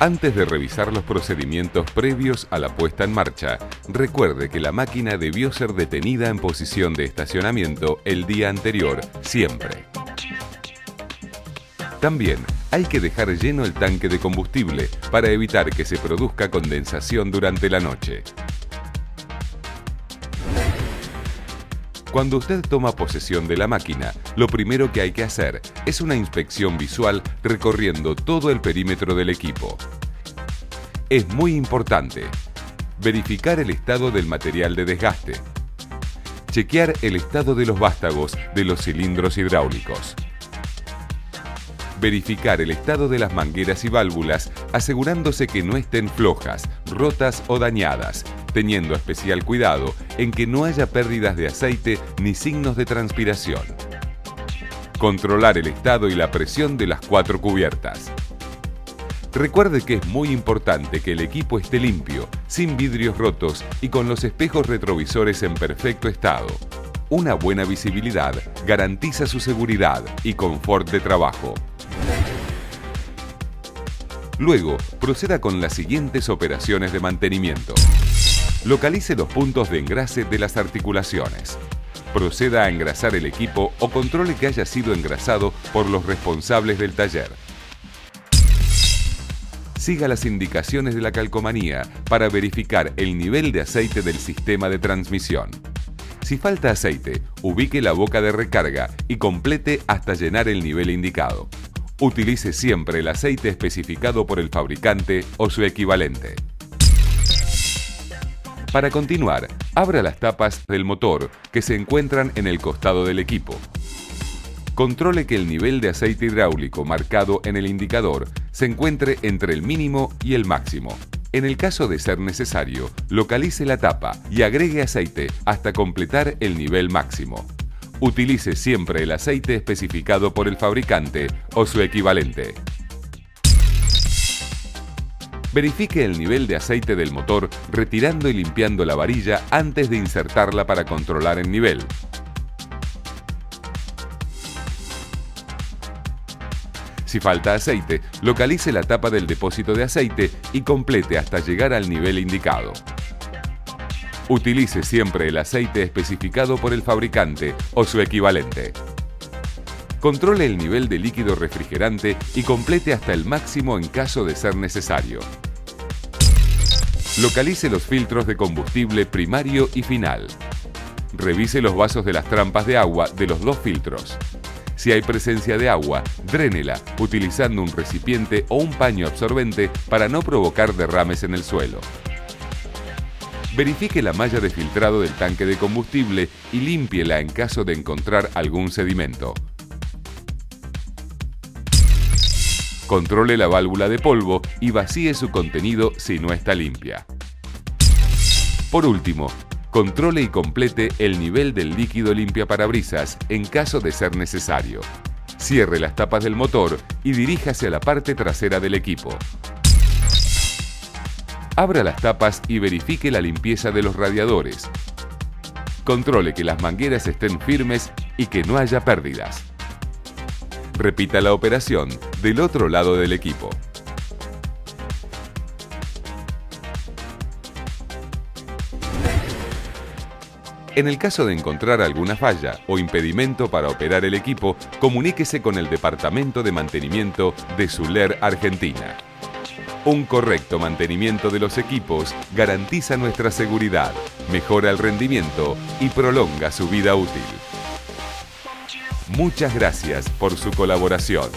Antes de revisar los procedimientos previos a la puesta en marcha, recuerde que la máquina debió ser detenida en posición de estacionamiento el día anterior, siempre. También hay que dejar lleno el tanque de combustible para evitar que se produzca condensación durante la noche. Cuando usted toma posesión de la máquina, lo primero que hay que hacer es una inspección visual recorriendo todo el perímetro del equipo. Es muy importante verificar el estado del material de desgaste, chequear el estado de los vástagos de los cilindros hidráulicos, verificar el estado de las mangueras y válvulas asegurándose que no estén flojas, rotas o dañadas teniendo especial cuidado en que no haya pérdidas de aceite ni signos de transpiración. Controlar el estado y la presión de las cuatro cubiertas. Recuerde que es muy importante que el equipo esté limpio, sin vidrios rotos y con los espejos retrovisores en perfecto estado. Una buena visibilidad garantiza su seguridad y confort de trabajo. Luego, proceda con las siguientes operaciones de mantenimiento. Localice los puntos de engrase de las articulaciones. Proceda a engrasar el equipo o controle que haya sido engrasado por los responsables del taller. Siga las indicaciones de la calcomanía para verificar el nivel de aceite del sistema de transmisión. Si falta aceite, ubique la boca de recarga y complete hasta llenar el nivel indicado. Utilice siempre el aceite especificado por el fabricante o su equivalente. Para continuar, abra las tapas del motor que se encuentran en el costado del equipo. Controle que el nivel de aceite hidráulico marcado en el indicador se encuentre entre el mínimo y el máximo. En el caso de ser necesario, localice la tapa y agregue aceite hasta completar el nivel máximo. Utilice siempre el aceite especificado por el fabricante o su equivalente. Verifique el nivel de aceite del motor retirando y limpiando la varilla antes de insertarla para controlar el nivel. Si falta aceite, localice la tapa del depósito de aceite y complete hasta llegar al nivel indicado. Utilice siempre el aceite especificado por el fabricante o su equivalente. Controle el nivel de líquido refrigerante y complete hasta el máximo en caso de ser necesario. Localice los filtros de combustible primario y final. Revise los vasos de las trampas de agua de los dos filtros. Si hay presencia de agua, drénela utilizando un recipiente o un paño absorbente para no provocar derrames en el suelo. Verifique la malla de filtrado del tanque de combustible y límpiela en caso de encontrar algún sedimento. Controle la válvula de polvo y vacíe su contenido si no está limpia. Por último, controle y complete el nivel del líquido limpia parabrisas en caso de ser necesario. Cierre las tapas del motor y diríjase a la parte trasera del equipo. Abra las tapas y verifique la limpieza de los radiadores. Controle que las mangueras estén firmes y que no haya pérdidas. Repita la operación del otro lado del equipo. En el caso de encontrar alguna falla o impedimento para operar el equipo, comuníquese con el Departamento de Mantenimiento de Suler Argentina. Un correcto mantenimiento de los equipos garantiza nuestra seguridad, mejora el rendimiento y prolonga su vida útil. Muchas gracias por su colaboración.